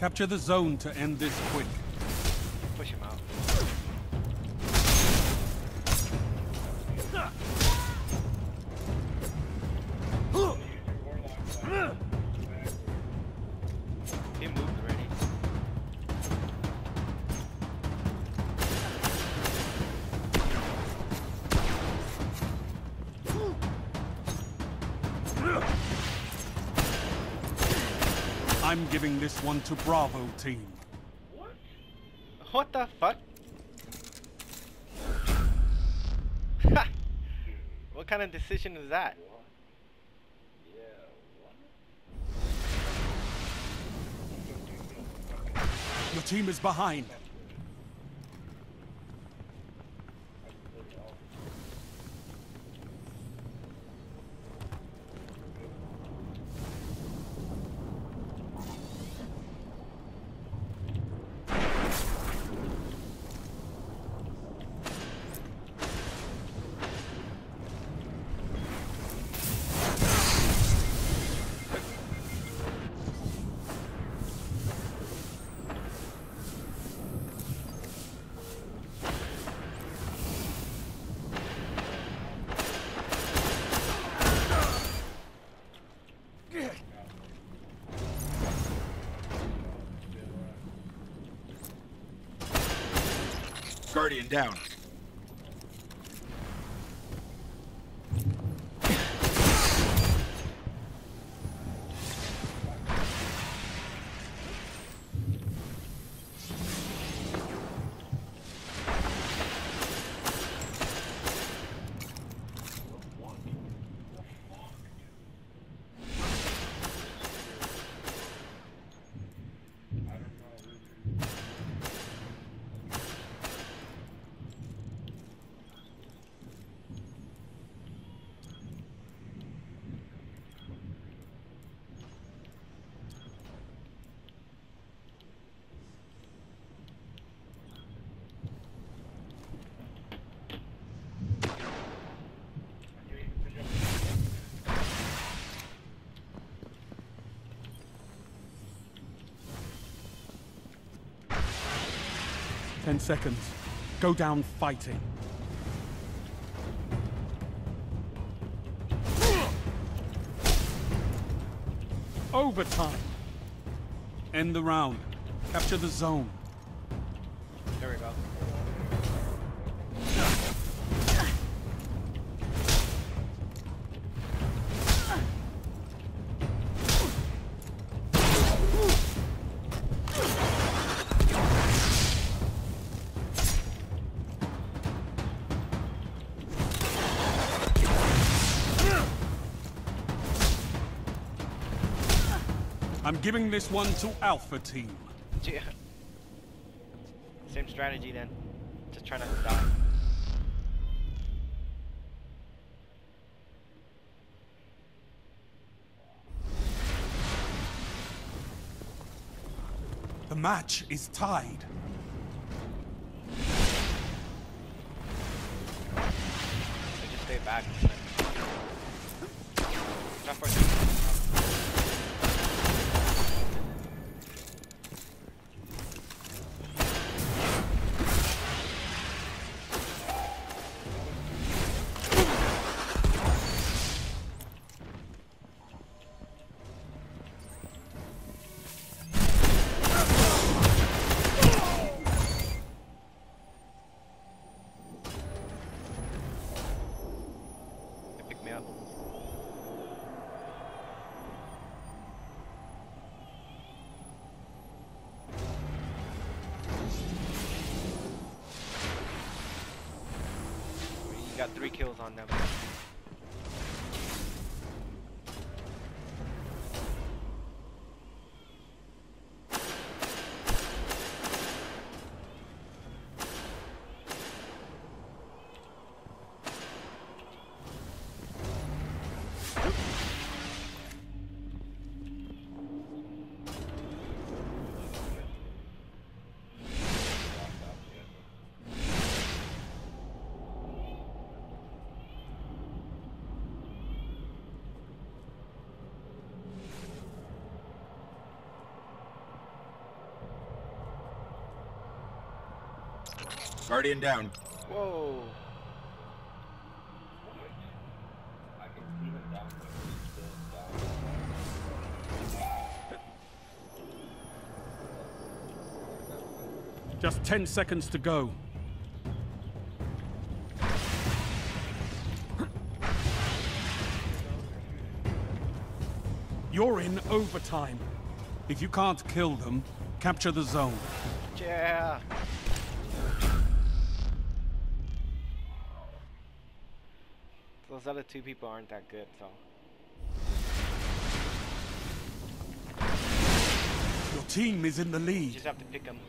Capture the zone to end this quick. Push him out. I'm giving this one to Bravo team. What the fuck? what kind of decision is that? Your team is behind. Guardian down. Ten seconds. Go down fighting. Overtime. End the round. Capture the zone. I'm giving this one to Alpha Team. Same strategy then. Just try not to die. The match is tied. So just stay back. Got three kills on them. Guardian down. Whoa. Just 10 seconds to go. You're in overtime. If you can't kill them, capture the zone. Yeah. Those other two people aren't that good, so. Your team is in the lead. You just have to pick them.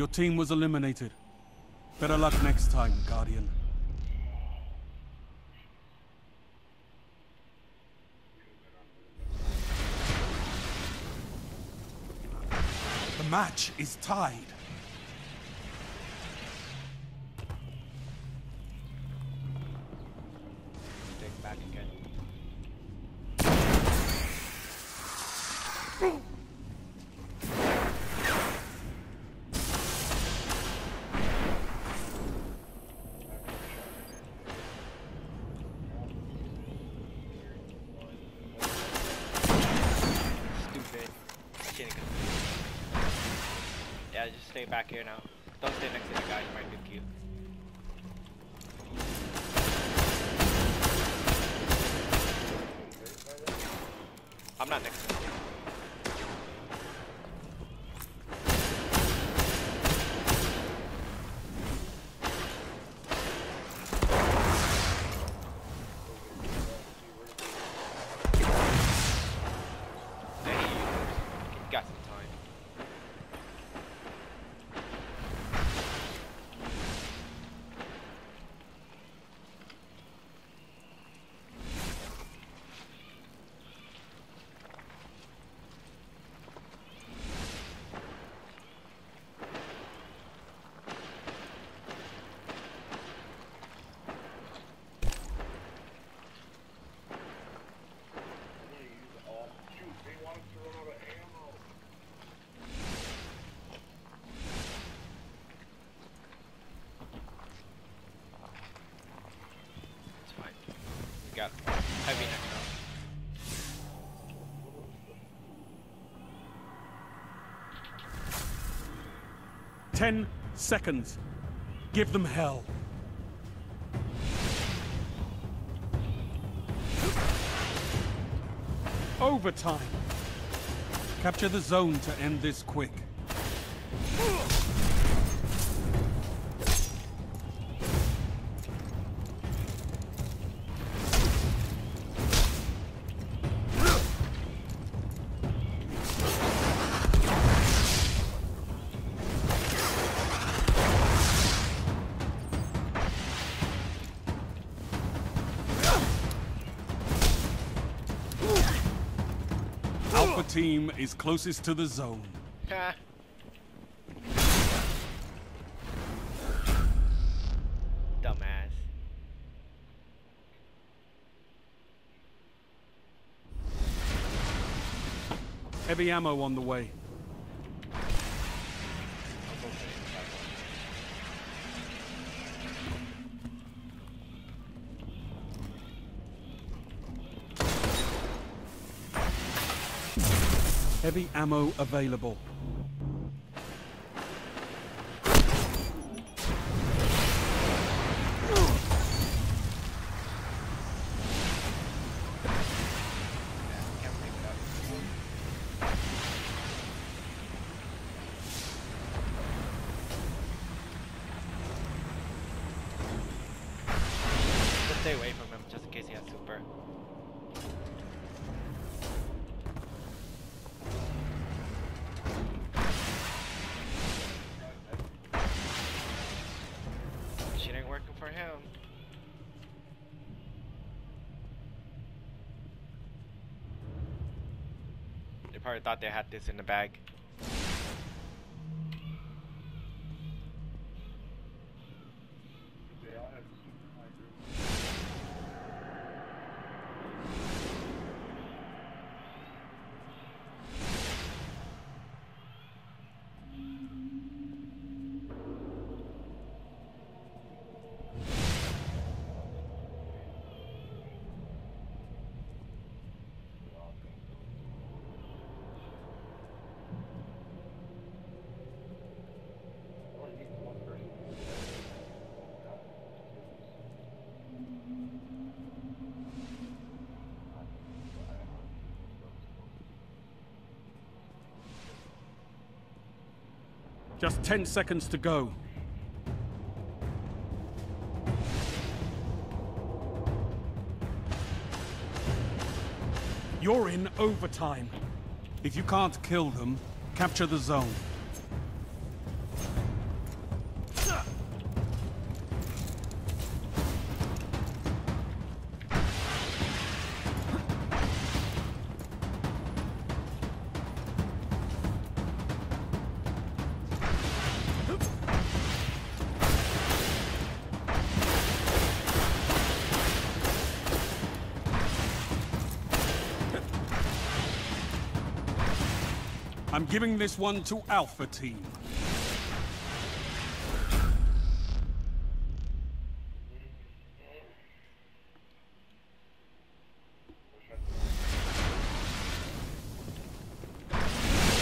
Your team was eliminated. Better luck next time, Guardian. The match is tied. Stay back here now. Don't stay next to the guy, he might nuke you. I'm not next to him. There he is. He got some time. It's fine. We got heavy next round. Ten seconds. Give them hell. Overtime. Capture the zone to end this quick. Team is closest to the zone. Dumbass. Heavy ammo on the way. Heavy ammo available. Just stay away from in case he has super. Him. They probably thought they had this in the bag. Just 10 seconds to go. You're in overtime. If you can't kill them, capture the zone. I'm giving this one to Alpha Team.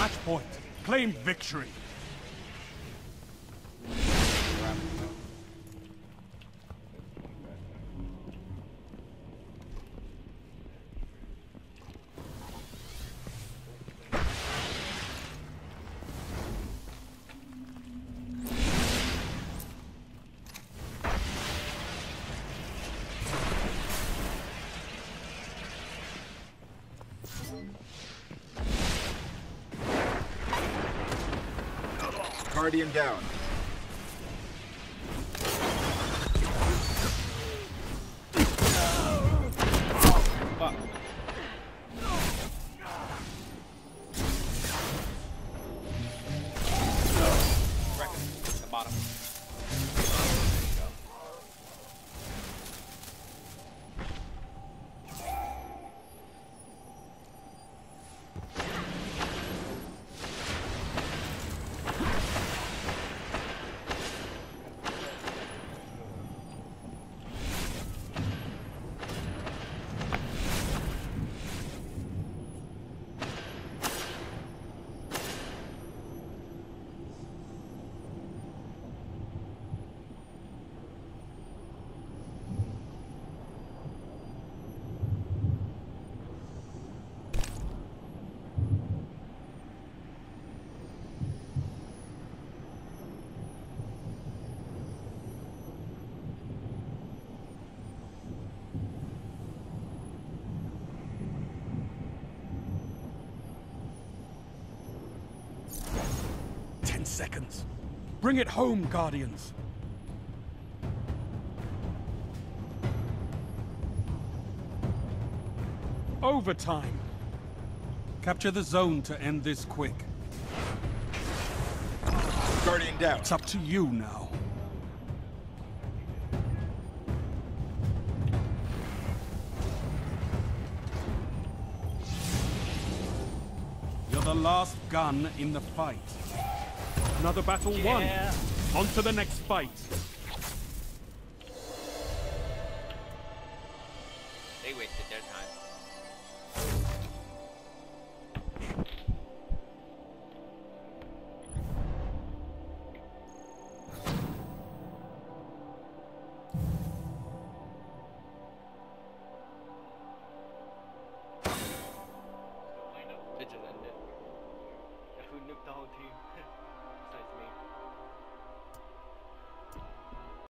Match point. Claim victory. Guardian down. Seconds. Bring it home, Guardians. Overtime. Capture the zone to end this quick. Guardian down. It's up to you now. You're the last gun in the fight. Another battle Yeah. won. On to the next fight. They wasted their time.